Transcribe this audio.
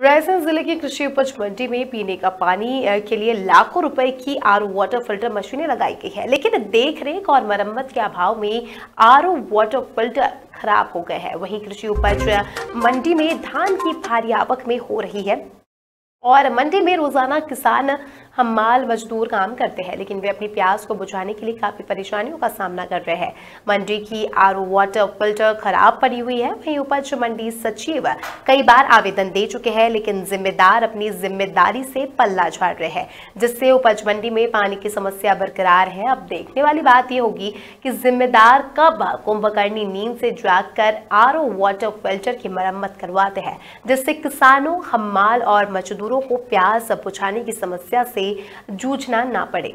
रायसेन ज़िले की कृषि उपज मंडी में पीने का पानी के लिए लाखों रुपए की आरओ वाटर फ़िल्टर मशीनें लगाई गई है। लेकिन देख रेख और मरम्मत के अभाव में आरओ वाटर फ़िल्टर खराब हो गए हैं। वहीं कृषि उपज मंडी में धान की भारी आवक में हो रही है। और मंडी में रोज़ाना किसान हम माल मजदूर काम करते हैं, लेकिन वे अपनी प्यास को बुझाने के लिए काफ़ी परेशानियों का सामना कर रहे हैं। मंडी की आरओ वाटर फ़िल्टर खराब पड़ी हुई है। वहीं उपज मंडी सचिव कई बार आवेदन दे चुके हैं, लेकिन जिम्मेदार अपनी ज़िम्मेदारी से पल्ला झाड़ रहे हैं, जिससे उपज मंडी में पानी की समस्या बरकरार है। अब देखने वाली बात यह होगी कि जिम्मेदार कब कुंभकर्णी नींद से जाग कर आर वाटर फ़िल्टर की मरम्मत करवाते हैं, जिससे किसानों, हमाल और मजदूरों को प्यास बुझाने की समस्या से जूझना ना पड़े।